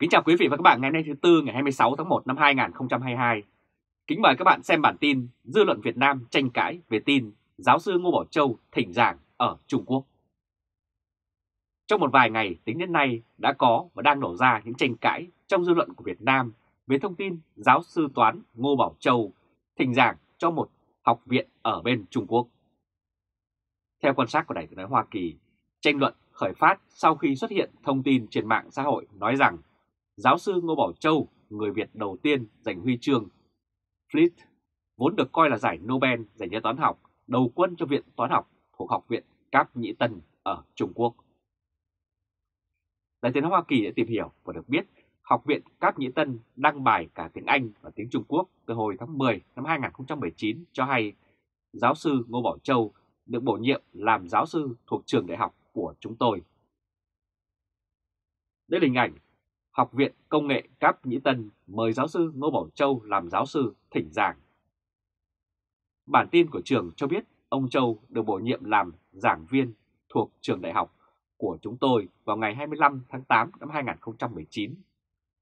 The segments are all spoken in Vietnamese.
Kính chào quý vị và các bạn ngày hôm nay thứ Tư ngày 26 tháng 1 năm 2022. Kính mời các bạn xem bản tin Dư luận Việt Nam tranh cãi về tin giáo sư Ngô Bảo Châu thỉnh giảng ở Trung Quốc. Trong một vài ngày tính đến nay đã có và đang nổ ra những tranh cãi trong dư luận của Việt Nam về thông tin giáo sư toán Ngô Bảo Châu thỉnh giảng cho một học viện ở bên Trung Quốc. Theo quan sát của đại tiếng nói Hoa Kỳ, tranh luận khởi phát sau khi xuất hiện thông tin trên mạng xã hội nói rằng giáo sư Ngô Bảo Châu, người Việt đầu tiên giành huy chương Flit, vốn được coi là giải Nobel dành cho toán học, đầu quân cho Viện Toán học thuộc Học viện Cáp Nhĩ Tân ở Trung Quốc. Đại tiếng Hoa Kỳ đã tìm hiểu và được biết Học viện Cáp Nhĩ Tân đăng bài cả tiếng Anh và tiếng Trung Quốc từ hồi tháng 10 năm 2019 cho hay giáo sư Ngô Bảo Châu được bổ nhiệm làm giáo sư thuộc trường đại học của chúng tôi. Đây là hình ảnh Học viện Công nghệ Cáp Nhĩ Tân mời giáo sư Ngô Bảo Châu làm giáo sư thỉnh giảng. Bản tin của trường cho biết ông Châu được bổ nhiệm làm giảng viên thuộc trường đại học của chúng tôi vào ngày 25 tháng 8 năm 2019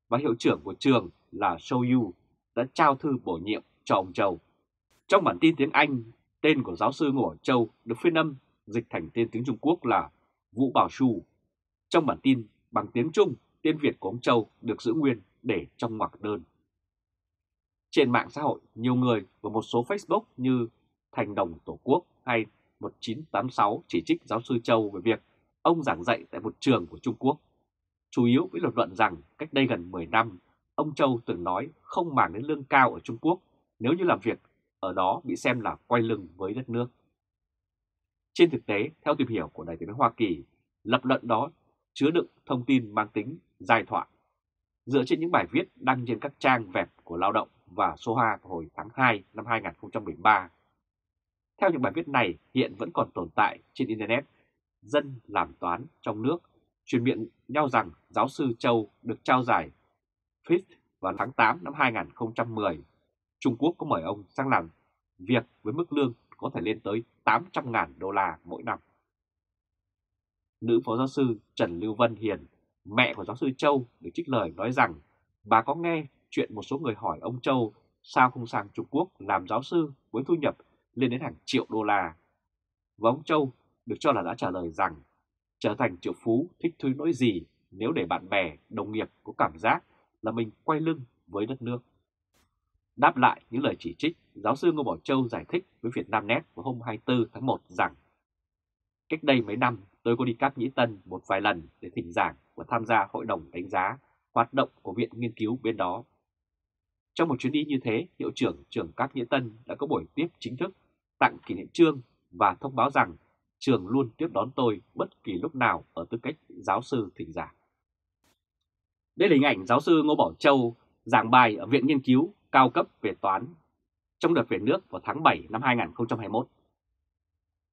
và hiệu trưởng của trường là Show Yu đã trao thư bổ nhiệm cho ông Châu. Trong bản tin tiếng Anh, tên của giáo sư Ngô Bảo Châu được phiên âm dịch thành tên tiếng Trung Quốc là Vũ Bảo Xu. Trong bản tin bằng tiếng Trung tên Việt của ông Châu được giữ nguyên để trong ngoặc đơn. Trên mạng xã hội, nhiều người và một số Facebook như Thành Đồng Tổ quốc hay 1986 chỉ trích giáo sư Châu về việc ông giảng dạy tại một trường của Trung Quốc. Chủ yếu với lập luận rằng cách đây gần 10 năm, ông Châu từng nói không màng đến lương cao ở Trung Quốc nếu như làm việc ở đó bị xem là quay lưng với đất nước. Trên thực tế, theo tìm hiểu của Đài tiếng Hoa Kỳ, lập luận đó chứa đựng thông tin mang tính giai thoại. Dựa trên những bài viết đăng trên các trang web của Lao động và Số 2 vào hồi tháng 2 năm 2013. Theo những bài viết này hiện vẫn còn tồn tại trên Internet, dân làm toán trong nước truyền miệng nhau rằng giáo sư Châu được trao giải FIT vào tháng 8 năm 2010. Trung Quốc có mời ông sang làm việc với mức lương có thể lên tới 800.000 đô la mỗi năm. Nữ phó giáo sư Trần Lưu Vân Hiền Mẹ của giáo sư Châu được trích lời nói rằng bà có nghe chuyện một số người hỏi ông Châu sao không sang Trung Quốc làm giáo sư với thu nhập lên đến hàng triệu đô la. Và ông Châu được cho là đã trả lời rằng trở thành triệu phú thích thú nỗi gì nếu để bạn bè, đồng nghiệp có cảm giác là mình quay lưng với đất nước. Đáp lại những lời chỉ trích, giáo sư Ngô Bảo Châu giải thích với Việt Nam Net vào hôm 24 tháng 1 rằng Cách đây mấy năm tôi có đi các Nhĩ Tân một vài lần để thỉnh giảng và tham gia hội đồng đánh giá hoạt động của viện nghiên cứu bên đó. Trong một chuyến đi như thế, hiệu trưởng trường các Nghĩa Tân đã có buổi tiếp chính thức tặng kỷ niệm trương và thông báo rằng trường luôn tiếp đón tôi bất kỳ lúc nào ở tư cách giáo sư thỉnh giảng. Đây là hình ảnh giáo sư Ngô Bảo Châu giảng bài ở Viện Nghiên cứu cao cấp về toán trong đợt về nước vào tháng 7 năm 2021.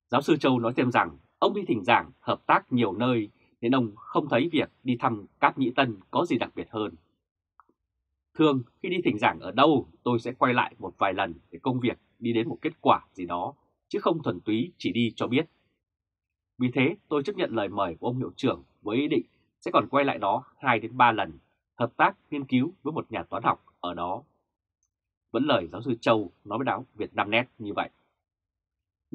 Giáo sư Châu nói thêm rằng ông đi thỉnh giảng hợp tác nhiều nơi nên ông không thấy việc đi thăm Cáp Nhĩ Tân có gì đặc biệt hơn. Thường khi đi thỉnh giảng ở đâu tôi sẽ quay lại một vài lần để công việc đi đến một kết quả gì đó, chứ không thuần túy chỉ đi cho biết. Vì thế tôi chấp nhận lời mời của ông hiệu trưởng với ý định sẽ còn quay lại đó 2 đến 3 lần, hợp tác nghiên cứu với một nhà toán học ở đó. Vẫn lời giáo sư Châu nói với đáo Việt Nam Net như vậy.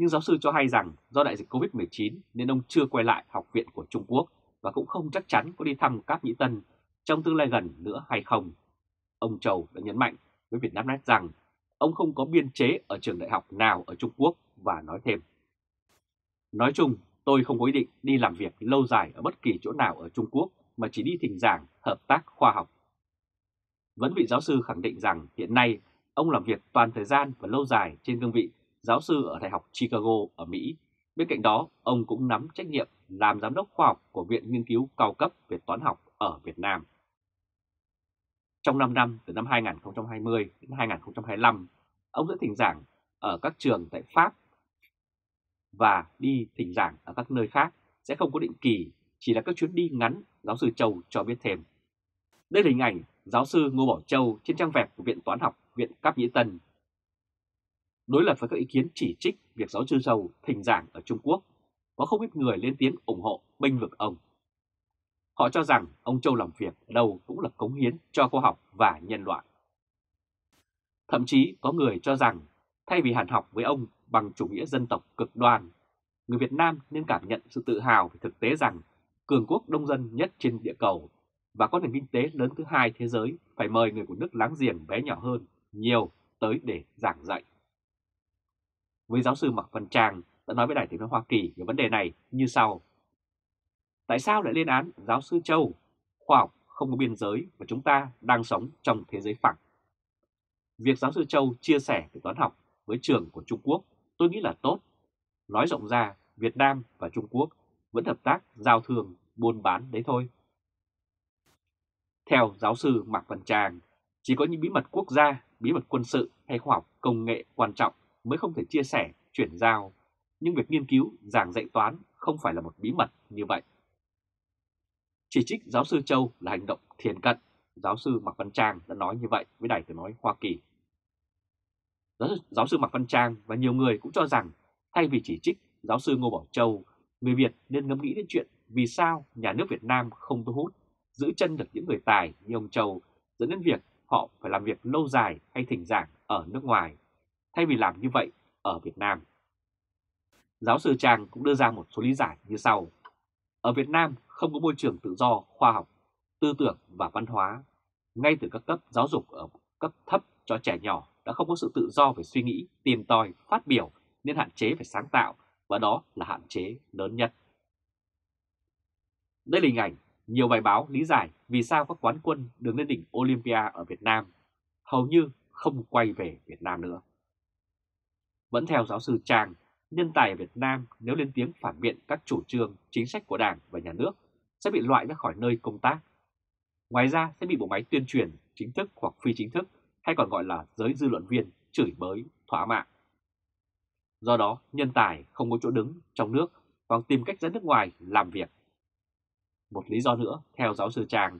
Nhưng giáo sư cho hay rằng do đại dịch Covid-19 nên ông chưa quay lại học viện của Trung Quốc và cũng không chắc chắn có đi thăm Cáp Nhĩ Tân trong tương lai gần nữa hay không. Ông Châu đã nhấn mạnh với Việt Nam Net rằng ông không có biên chế ở trường đại học nào ở Trung Quốc và nói thêm. Nói chung, tôi không có ý định đi làm việc lâu dài ở bất kỳ chỗ nào ở Trung Quốc mà chỉ đi thỉnh giảng hợp tác khoa học. Vẫn vị giáo sư khẳng định rằng hiện nay ông làm việc toàn thời gian và lâu dài trên cương vị giáo sư ở Đại học Chicago ở Mỹ. Bên cạnh đó, ông cũng nắm trách nhiệm làm giám đốc khoa học của Viện Nghiên cứu cao cấp về toán học ở Việt Nam. Trong 5 năm từ năm 2020 đến 2025, ông đã thỉnh giảng ở các trường tại Pháp và đi thỉnh giảng ở các nơi khác sẽ không có định kỳ, chỉ là các chuyến đi ngắn, giáo sư Châu cho biết thêm. Đây là hình ảnh giáo sư Ngô Bảo Châu trên trang web của Viện Toán học Viện Cáp Nhĩ Tân. Đối lập với các ý kiến chỉ trích việc giáo sư Châu thỉnh giảng ở Trung Quốc có không ít người lên tiếng ủng hộ bênh vực ông. Họ cho rằng ông Châu làm việc đâu cũng là cống hiến cho khoa học và nhân loại. Thậm chí có người cho rằng thay vì hàn học với ông bằng chủ nghĩa dân tộc cực đoan, người Việt Nam nên cảm nhận sự tự hào về thực tế rằng cường quốc đông dân nhất trên địa cầu và có nền kinh tế lớn thứ hai thế giới phải mời người của nước láng giềng bé nhỏ hơn nhiều tới để giảng dạy. Với giáo sư Mạc Văn Trang đã nói với Đài tiếng nói Hoa Kỳ về vấn đề này như sau. Tại sao lại lên án giáo sư Châu? Khoa học không có biên giới và chúng ta đang sống trong thế giới phẳng. Việc giáo sư Châu chia sẻ về toán học với trường của Trung Quốc tôi nghĩ là tốt. Nói rộng ra, Việt Nam và Trung Quốc vẫn hợp tác, giao thương, buôn bán đấy thôi. Theo giáo sư Mạc Văn tràng chỉ có những bí mật quốc gia, bí mật quân sự hay khoa học công nghệ quan trọng mới không thể chia sẻ, chuyển giao. Nhưng việc nghiên cứu, giảng dạy toán không phải là một bí mật như vậy. Chỉ trích giáo sư Châu là hành động thiền cận, giáo sư Mạc Văn Trang đã nói như vậy với Đài Tiếng Nói Hoa Kỳ. Giáo, giáo sư Mạc Văn Trang và nhiều người cũng cho rằng thay vì chỉ trích giáo sư Ngô Bảo Châu, người Việt nên ngẫm nghĩ đến chuyện vì sao nhà nước Việt Nam không thu hút, giữ chân được những người tài như ông Châu dẫn đến việc họ phải làm việc lâu dài hay thỉnh giảng ở nước ngoài, thay vì làm như vậy ở Việt Nam. Giáo sư Trang cũng đưa ra một số lý giải như sau. Ở Việt Nam không có môi trường tự do, khoa học, tư tưởng và văn hóa. Ngay từ các cấp giáo dục ở cấp thấp cho trẻ nhỏ đã không có sự tự do về suy nghĩ, tìm tòi, phát biểu nên hạn chế về sáng tạo và đó là hạn chế lớn nhất. Đây là hình ảnh nhiều bài báo lý giải vì sao các quán quân đứng lên đỉnh Olympia ở Việt Nam hầu như không quay về Việt Nam nữa. Vẫn theo giáo sư Trang, nhân tài ở Việt Nam nếu lên tiếng phản biện các chủ trương, chính sách của Đảng và Nhà nước sẽ bị loại ra khỏi nơi công tác. Ngoài ra sẽ bị bộ máy tuyên truyền chính thức hoặc phi chính thức hay còn gọi là giới dư luận viên chửi bới, thỏa mạ. Do đó, nhân tài không có chỗ đứng trong nước hoặc tìm cách ra nước ngoài làm việc. Một lý do nữa, theo giáo sư Trang,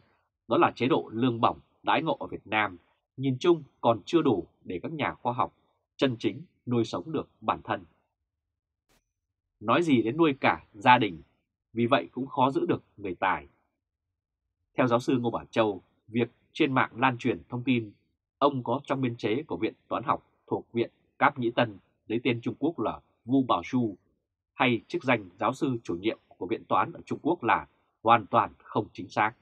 đó là chế độ lương bổng đãi ngộ ở Việt Nam nhìn chung còn chưa đủ để các nhà khoa học chân chính nuôi sống được bản thân. Nói gì đến nuôi cả gia đình, vì vậy cũng khó giữ được người tài. Theo giáo sư Ngô Bảo Châu, việc trên mạng lan truyền thông tin ông có trong biên chế của Viện Toán học thuộc Viện Cáp Nhĩ Tân lấy tên Trung Quốc là Vu Bảo Chu, hay chức danh giáo sư chủ nhiệm của Viện Toán ở Trung Quốc là hoàn toàn không chính xác.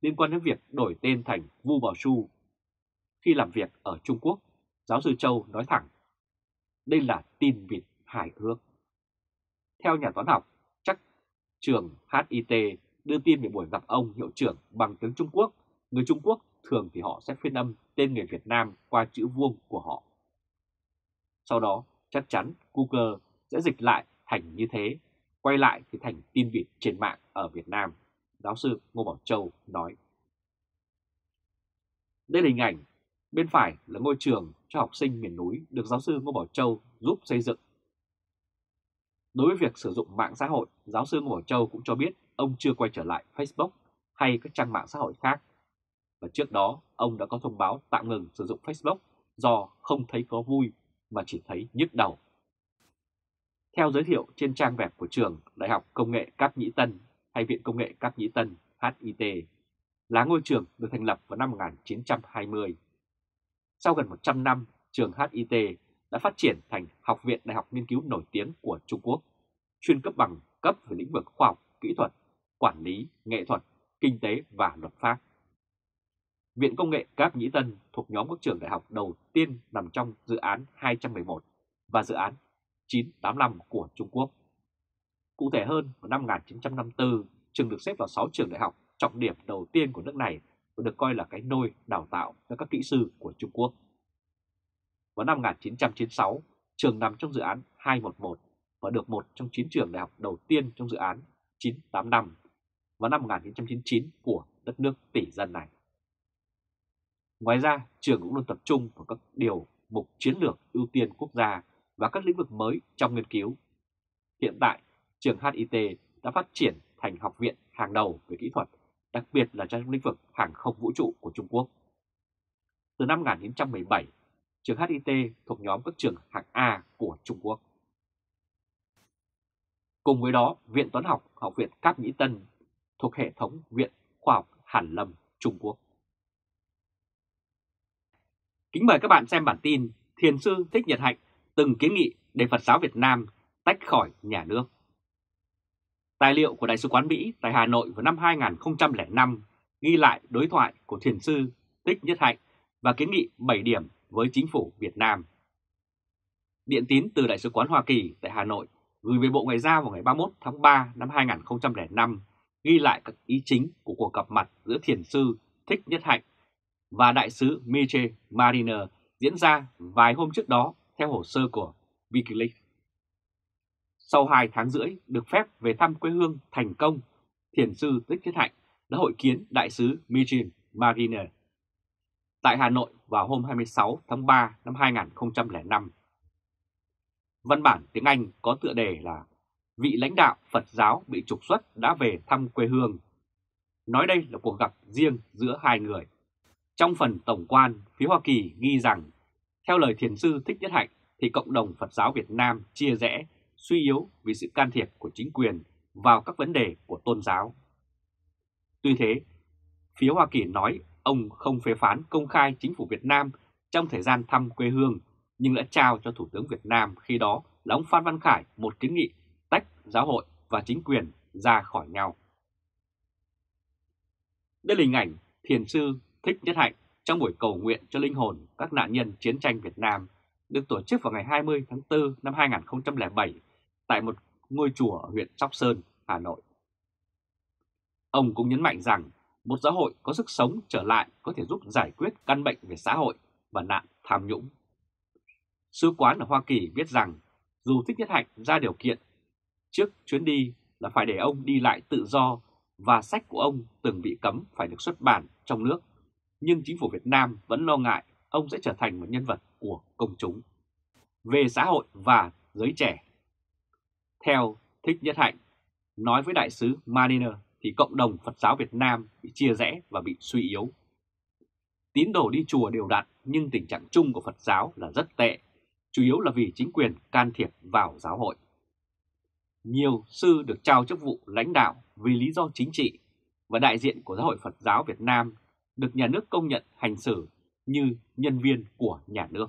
Liên quan đến việc đổi tên thành Vu Bảo Chu, khi làm việc ở Trung Quốc, giáo sư Châu nói thẳng, đây là tin vịt hài hước. Theo nhà toán học, chắc trường HIT đưa tin về buổi gặp ông hiệu trưởng bằng tiếng Trung Quốc, người Trung Quốc thường thì họ sẽ phiên âm tên người Việt Nam qua chữ vuông của họ. Sau đó, chắc chắn Google sẽ dịch lại thành như thế, quay lại thì thành tin vịt trên mạng ở Việt Nam, giáo sư Ngô Bảo Châu nói. Đây là hình ảnh, bên phải là ngôi trường cho học sinh miền núi được giáo sư Ngô Bảo Châu giúp xây dựng. Đối với việc sử dụng mạng xã hội, giáo sư Ngô Bảo Châu cũng cho biết ông chưa quay trở lại Facebook hay các trang mạng xã hội khác. Và trước đó, ông đã có thông báo tạm ngừng sử dụng Facebook do không thấy có vui mà chỉ thấy nhức đầu. Theo giới thiệu trên trang web của trường Đại học Công nghệ Cáp Nhĩ Tân hay Viện Công nghệ Cáp Nhĩ Tân HIT là ngôi trường được thành lập vào năm 1920. Sau gần 100 năm, trường HIT đã phát triển thành Học viện Đại học Nghiên cứu nổi tiếng của Trung Quốc, chuyên cấp bằng cấp về lĩnh vực khoa học, kỹ thuật, quản lý, nghệ thuật, kinh tế và luật pháp. Viện Công nghệ Cáp Nhĩ Tân thuộc nhóm các trường đại học đầu tiên nằm trong dự án 211 và dự án 985 của Trung Quốc. Cụ thể hơn, vào năm 1954, trường được xếp vào 6 trường đại học trọng điểm đầu tiên của nước này được coi là cái nôi đào tạo cho các kỹ sư của Trung Quốc. Vào năm 1996, trường nằm trong dự án 211 và được một trong 9 trường đại học đầu tiên trong dự án 985 vào năm 1999 của đất nước tỷ dân này. Ngoài ra, trường cũng luôn tập trung vào các điều mục chiến lược ưu tiên quốc gia và các lĩnh vực mới trong nghiên cứu. Hiện tại, trường HIT đã phát triển thành học viện hàng đầu về kỹ thuật, đặc biệt là trong lĩnh vực hàng không vũ trụ của Trung Quốc. Từ năm 1917, trường HIT thuộc nhóm các trường hạng A của Trung Quốc. Cùng với đó, Viện Toán học Học viện Cáp Nhĩ Tân thuộc hệ thống Viện Khoa học Hàn Lâm Trung Quốc. Kính mời các bạn xem bản tin Thiền sư Thích Nhật Hạnh từng kiến nghị để Phật giáo Việt Nam tách khỏi nhà nước. Tài liệu của Đại sứ quán Mỹ tại Hà Nội vào năm 2005 ghi lại đối thoại của thiền sư Thích Nhất Hạnh và kiến nghị 7 điểm với chính phủ Việt Nam. Điện tín từ Đại sứ quán Hoa Kỳ tại Hà Nội gửi về Bộ Ngoại giao vào ngày 31 tháng 3 năm 2005 ghi lại các ý chính của cuộc gặp mặt giữa thiền sư Thích Nhất Hạnh và đại sứ Miche Mariner diễn ra vài hôm trước đó theo hồ sơ của Wikileaks. Sau 2 tháng rưỡi được phép về thăm quê hương thành công, thiền sư Thích Nhất Hạnh đã hội kiến đại sứ Michin Mariner tại Hà Nội vào hôm 26 tháng 3 năm 2005. Văn bản tiếng Anh có tựa đề là Vị lãnh đạo Phật giáo bị trục xuất đã về thăm quê hương. Nói đây là cuộc gặp riêng giữa hai người. Trong phần tổng quan, phía Hoa Kỳ ghi rằng, theo lời thiền sư Thích Nhất Hạnh, thì cộng đồng Phật giáo Việt Nam chia rẽ, suy yếu vì sự can thiệp của chính quyền vào các vấn đề của tôn giáo. Tuy thế, phía Hoa Kỳ nói ông không phê phán công khai chính phủ Việt Nam trong thời gian thăm quê hương, nhưng đã trao cho Thủ tướng Việt Nam khi đó là ông Phan Văn Khải một kiến nghị tách giáo hội và chính quyền ra khỏi nhau. Đây là hình ảnh thiền sư Thích Nhất Hạnh trong buổi cầu nguyện cho linh hồn các nạn nhân chiến tranh Việt Nam được tổ chức vào ngày 20 tháng 4 năm 2007 tại một ngôi chùa ở huyện Sóc Sơn, Hà Nội. Ông cũng nhấn mạnh rằng một xã hội có sức sống trở lại có thể giúp giải quyết căn bệnh về xã hội và nạn tham nhũng. Sứ quán ở Hoa Kỳ biết rằng dù Thích Nhất Hạnh ra điều kiện trước chuyến đi là phải để ông đi lại tự do và sách của ông từng bị cấm phải được xuất bản trong nước, nhưng chính phủ Việt Nam vẫn lo ngại ông sẽ trở thành một nhân vật của công chúng. Về xã hội và giới trẻ theo Thích Nhất Hạnh, nói với đại sứ Mariner thì cộng đồng Phật giáo Việt Nam bị chia rẽ và bị suy yếu. Tín đồ đi chùa đều đặn nhưng tình trạng chung của Phật giáo là rất tệ, chủ yếu là vì chính quyền can thiệp vào giáo hội. Nhiều sư được trao chức vụ lãnh đạo vì lý do chính trị và đại diện của Giáo hội Phật giáo Việt Nam được nhà nước công nhận hành xử như nhân viên của nhà nước.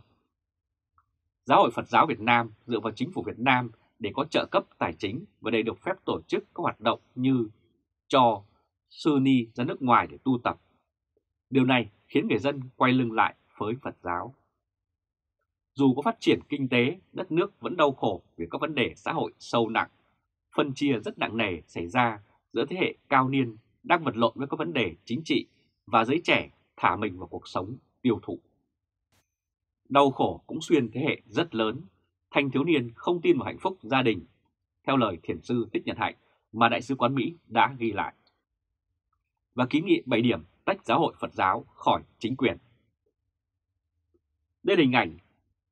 Giáo hội Phật giáo Việt Nam dựa vào chính phủ Việt Nam để có trợ cấp tài chính và để được phép tổ chức các hoạt động như cho sư ni ra nước ngoài để tu tập. Điều này khiến người dân quay lưng lại với Phật giáo. Dù có phát triển kinh tế, đất nước vẫn đau khổ vì các vấn đề xã hội sâu nặng. Phân chia rất nặng nề xảy ra giữa thế hệ cao niên đang vật lộn với các vấn đề chính trị và giới trẻ thả mình vào cuộc sống tiêu thụ. Đau khổ cũng xuyên thế hệ rất lớn, thanh thiếu niên không tin vào hạnh phúc gia đình, theo lời thiền sư Thích Nhật Hạnh mà Đại sứ quán Mỹ đã ghi lại. Và ký nghị 7 điểm tách giáo hội Phật giáo khỏi chính quyền. Đây là hình ảnh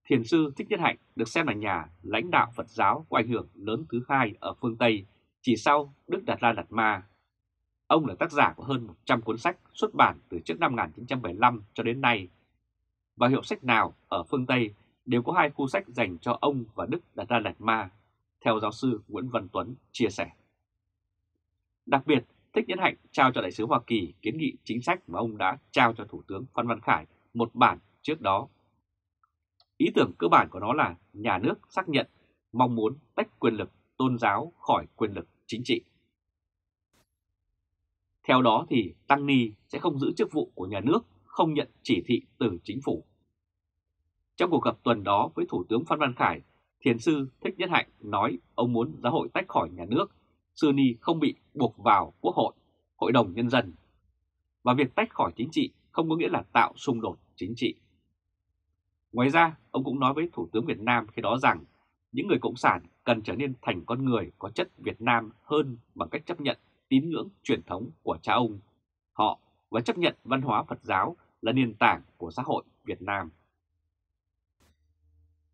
Thiền sư Thích Nhất Hạnh được xem là nhà lãnh đạo Phật giáo có ảnh hưởng lớn thứ hai ở phương Tây, chỉ sau Đức Đạt La Đạt Ma. Ông là tác giả của hơn 100 cuốn sách xuất bản từ trước năm 1975 cho đến nay. Và hiệu sách nào ở phương Tây đều có hai khu sách dành cho ông và Đức Đạt Đa Đạt Ma, theo giáo sư Nguyễn Văn Tuấn chia sẻ. Đặc biệt, Thích Nhấn Hạnh trao cho đại sứ Hoa Kỳ kiến nghị chính sách mà ông đã trao cho Thủ tướng Phan Văn Khải một bản trước đó. Ý tưởng cơ bản của nó là nhà nước xác nhận mong muốn tách quyền lực tôn giáo khỏi quyền lực chính trị. Theo đó thì Tăng Ni sẽ không giữ chức vụ của nhà nước, không nhận chỉ thị từ chính phủ. Trong cuộc gặp tuần đó với Thủ tướng Phan Văn Khải, Thiền sư Thích Nhất Hạnh nói ông muốn giáo hội tách khỏi nhà nước Sunni không bị buộc vào Quốc hội, Hội đồng Nhân dân. Và việc tách khỏi chính trị không có nghĩa là tạo xung đột chính trị. Ngoài ra, ông cũng nói với Thủ tướng Việt Nam khi đó rằng những người Cộng sản cần trở nên thành con người có chất Việt Nam hơn bằng cách chấp nhận tín ngưỡng truyền thống của cha ông, họ và chấp nhận văn hóa Phật giáo là nền tảng của xã hội Việt Nam.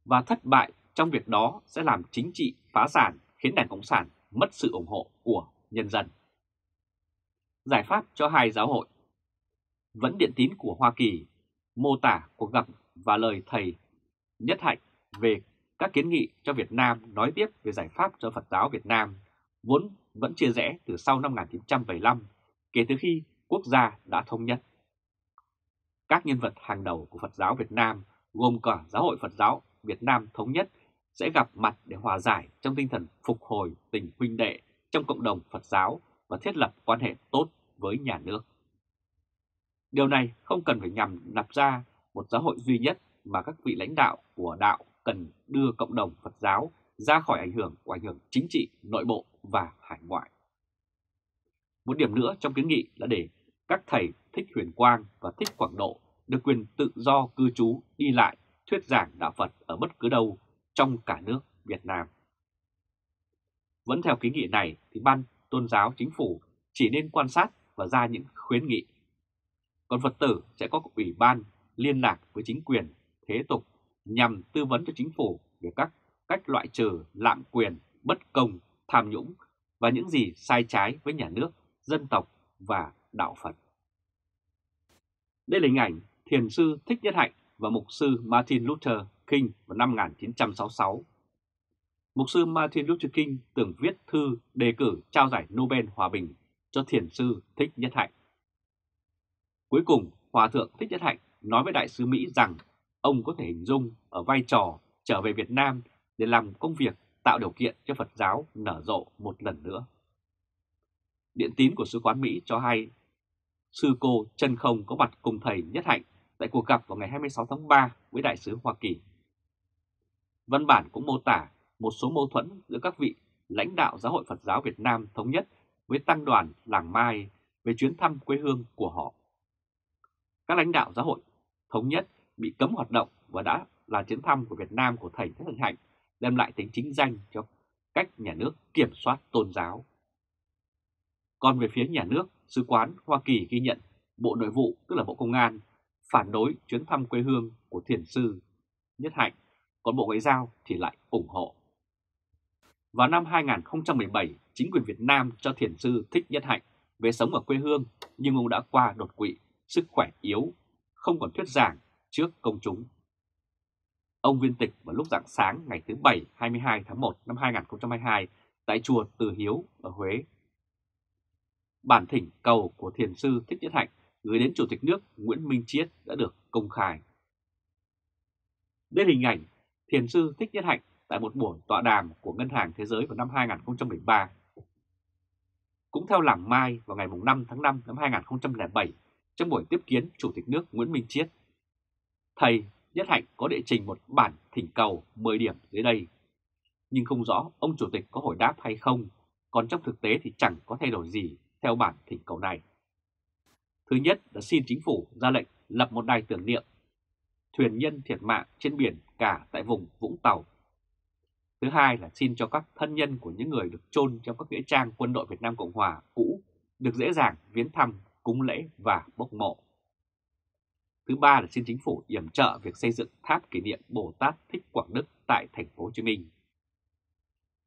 Và thất bại trong việc đó sẽ làm chính trị phá sản khiến Đảng Cộng sản mất sự ủng hộ của nhân dân. Giải pháp cho hai giáo hội Vẫn điện tín của Hoa Kỳ mô tả cuộc gặp và lời thầy Nhất Hạnh về các kiến nghị cho Việt Nam nói tiếp về giải pháp cho Phật giáo Việt Nam vốn vẫn chia rẽ từ sau năm 1975, kể từ khi quốc gia đã thống nhất. Các nhân vật hàng đầu của Phật giáo Việt Nam, gồm cả Giáo hội Phật giáo Việt Nam Thống nhất, sẽ gặp mặt để hòa giải trong tinh thần phục hồi tình huynh đệ trong cộng đồng Phật giáo và thiết lập quan hệ tốt với nhà nước. Điều này không cần phải nhằm nạp ra một giáo hội duy nhất mà các vị lãnh đạo của đạo cần đưa cộng đồng Phật giáo ra khỏi ảnh hưởng của ảnh hưởng chính trị, nội bộ và hải ngoại. Một điểm nữa trong kiến nghị là để các thầy Thích Huyền Quang và Thích Quảng Độ được quyền tự do cư trú đi lại thuyết giảng đạo Phật ở bất cứ đâu trong cả nước Việt Nam. Vẫn theo kiến nghị này thì Ban Tôn giáo Chính phủ chỉ nên quan sát và ra những khuyến nghị. Còn Phật tử sẽ có ủy ban liên lạc với chính quyền, thế tục nhằm tư vấn cho chính phủ về các cách loại trừ lạm quyền, bất công, tham nhũng và những gì sai trái với nhà nước, dân tộc và đạo Phật. Đây là hình ảnh thiền sư Thích Nhất Hạnh và mục sư Martin Luther King vào năm 1966. Mục sư Martin Luther King từng viết thư đề cử trao giải Nobel Hòa Bình cho thiền sư Thích Nhất Hạnh. Cuối cùng, Hòa thượng Thích Nhất Hạnh nói với đại sứ Mỹ rằng ông có thể hình dung ở vai trò trở về Việt Nam để làm công việc tạo điều kiện cho Phật giáo nở rộ một lần nữa. Điện tín của Sứ quán Mỹ cho hay sư cô chân không có mặt cùng thầy Nhất Hạnh tại cuộc gặp vào ngày 26 tháng 3 với đại sứ Hoa Kỳ. Văn bản cũng mô tả một số mâu thuẫn giữa các vị lãnh đạo Giáo hội Phật giáo Việt Nam thống nhất với tăng đoàn Làng Mai về chuyến thăm quê hương của họ. Các lãnh đạo giáo hội thống nhất bị cấm hoạt động và đã là chuyến thăm của Việt Nam của thầy Thích Hạnh Hạnh đem lại tính chính danh cho cách nhà nước kiểm soát tôn giáo. Còn về phía nhà nước, Sứ quán Hoa Kỳ ghi nhận Bộ Nội vụ, tức là Bộ Công an, phản đối chuyến thăm quê hương của thiền sư Nhất Hạnh, còn Bộ Ngoại giao thì lại ủng hộ. Vào năm 2017, chính quyền Việt Nam cho thiền sư Thích Nhất Hạnh về sống ở quê hương nhưng ông đã qua đột quỵ, sức khỏe yếu, không còn thuyết giảng trước công chúng. Ông viên tịch vào lúc rạng sáng ngày thứ Bảy 22 tháng 1 năm 2022 tại chùa Từ Hiếu ở Huế. Bản thỉnh cầu của thiền sư Thích Nhất Hạnh gửi đến Chủ tịch nước Nguyễn Minh Chiết đã được công khai. Đây là hình ảnh thiền sư Thích Nhất Hạnh tại một buổi tọa đàm của Ngân hàng Thế giới vào năm 2013. Cũng theo Làng Mai vào ngày 5 tháng 5 năm 2007, trong buổi tiếp kiến Chủ tịch nước Nguyễn Minh Chiết, thầy Nhất Hạnh có đệ trình một bản thỉnh cầu 10 điểm dưới đây. Nhưng không rõ ông Chủ tịch có hồi đáp hay không, còn trong thực tế thì chẳng có thay đổi gì theo bản thỉnh cầu này. Thứ nhất là xin chính phủ ra lệnh lập một đài tưởng niệm thuyền nhân thiệt mạng trên biển cả tại vùng Vũng Tàu. Thứ hai là xin cho các thân nhân của những người được chôn trong các nghĩa trang quân đội Việt Nam Cộng Hòa cũ được dễ dàng viếng thăm, cúng lễ và bốc mộ. Thứ ba là xin chính phủ yểm trợ việc xây dựng tháp kỷ niệm Bồ Tát Thích Quảng Đức tại thành phố Hồ Chí Minh.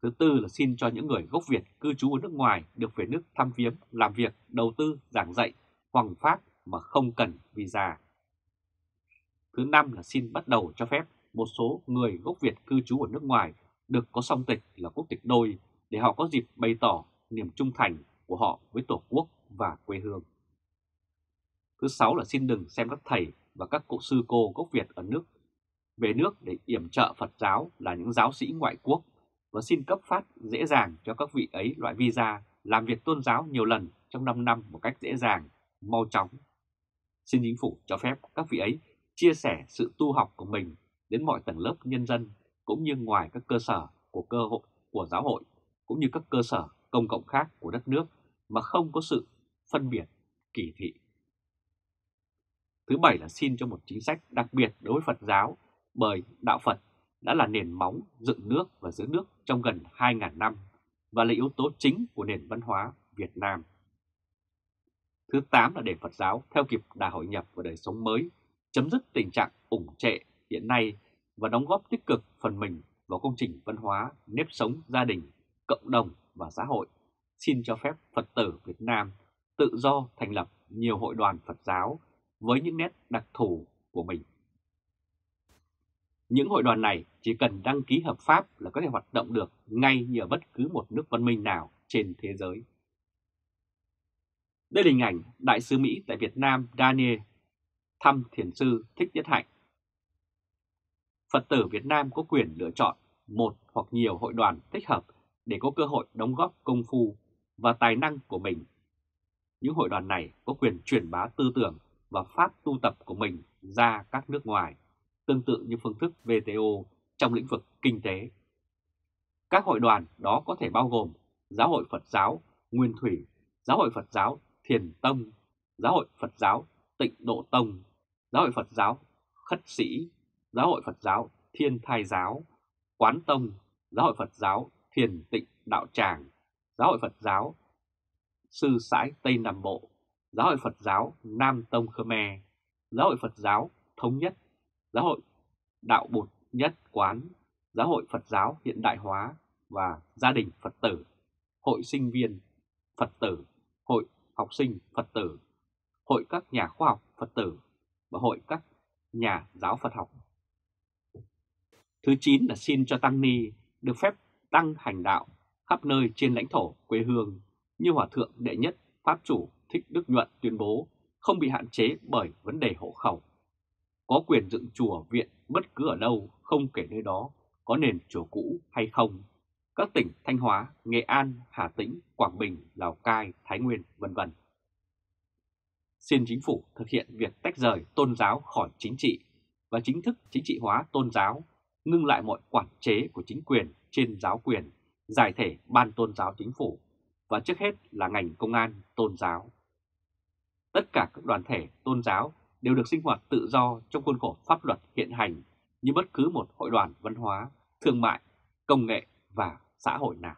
Thứ tư là xin cho những người gốc Việt cư trú ở nước ngoài được về nước thăm viếng, làm việc, đầu tư, giảng dạy, hoàng pháp mà không cần visa. Thứ năm là xin bắt đầu cho phép một số người gốc Việt cư trú ở nước ngoài được có song tịch là quốc tịch đôi để họ có dịp bày tỏ niềm trung thành của họ với Tổ quốc và quê hương. Thứ sáu là xin đừng xem các thầy và các cụ sư cô gốc Việt ở nước về nước để yểm trợ Phật giáo là những giáo sĩ ngoại quốc và xin cấp phát dễ dàng cho các vị ấy loại visa làm việc tôn giáo nhiều lần trong 5 năm một cách dễ dàng, mau chóng. Xin chính phủ cho phép các vị ấy chia sẻ sự tu học của mình đến mọi tầng lớp nhân dân, cũng như ngoài các cơ sở của cơ hội, của giáo hội, cũng như các cơ sở công cộng khác của đất nước mà không có sự phân biệt, kỳ thị. Thứ bảy là xin cho một chính sách đặc biệt đối với Phật giáo, bởi Đạo Phật đã là nền móng dựng nước và giữ nước trong gần 2.000 năm và là yếu tố chính của nền văn hóa Việt Nam. Thứ 8 là để Phật giáo theo kịp đà hội nhập và đời sống mới, chấm dứt tình trạng ủng trệ hiện nay và đóng góp tích cực phần mình vào công trình văn hóa, nếp sống gia đình, cộng đồng và xã hội. Xin cho phép Phật tử Việt Nam tự do thành lập nhiều hội đoàn Phật giáo với những nét đặc thù của mình. Những hội đoàn này chỉ cần đăng ký hợp pháp là có thể hoạt động được ngay như ở bất cứ một nước văn minh nào trên thế giới. Đây là hình ảnh Đại sứ Mỹ tại Việt Nam Daniel thăm thiền sư Thích Nhất Hạnh. Phật tử Việt Nam có quyền lựa chọn một hoặc nhiều hội đoàn thích hợp để có cơ hội đóng góp công phu và tài năng của mình. Những hội đoàn này có quyền truyền bá tư tưởng và pháp tu tập của mình ra các nước ngoài, tương tự như phương thức VTO trong lĩnh vực kinh tế. Các hội đoàn đó có thể bao gồm Giáo hội Phật giáo Nguyên Thủy, Giáo hội Phật giáo Thiền Tông, Giáo hội Phật giáo Tịnh Độ Tông, Giáo hội Phật giáo Khất Sĩ, Giáo hội Phật giáo Thiên Thai Giáo, Quán Tông, Giáo hội Phật giáo Thiền Tịnh Đạo Tràng, Giáo hội Phật giáo Sư Sãi Tây Nam Bộ, Giáo hội Phật giáo Nam Tông Khmer, Giáo hội Phật giáo Thống Nhất, Giáo hội Đạo Bụt Nhất Quán, Giáo hội Phật giáo Hiện Đại Hóa và Gia đình Phật tử, Hội sinh viên Phật tử, Hội học sinh Phật tử, Hội các nhà khoa học Phật tử và Hội các nhà giáo Phật học. Thứ 9 là xin cho Tăng Ni được phép tăng hành đạo khắp nơi trên lãnh thổ quê hương như Hòa Thượng Đệ Nhất Pháp Chủ Thích Đức Nhuận tuyên bố không bị hạn chế bởi vấn đề hộ khẩu. Có quyền dựng chùa viện bất cứ ở đâu, không kể nơi đó có nền chùa cũ hay không. Các tỉnh Thanh Hóa, Nghệ An, Hà Tĩnh, Quảng Bình, Lào Cai, Thái Nguyên, vân vân. Xin chính phủ thực hiện việc tách rời tôn giáo khỏi chính trị và chính thức chính trị hóa tôn giáo, ngưng lại mọi quản chế của chính quyền trên giáo quyền, giải thể ban tôn giáo chính phủ và trước hết là ngành công an tôn giáo. Tất cả các đoàn thể tôn giáo đều được sinh hoạt tự do trong khuôn khổ pháp luật hiện hành như bất cứ một hội đoàn văn hóa, thương mại, công nghệ và xã hội nào.